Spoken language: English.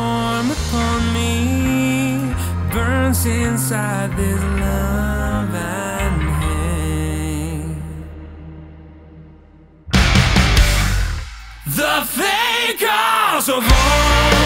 Warm upon me, burns inside this love and hate. The fakers of all.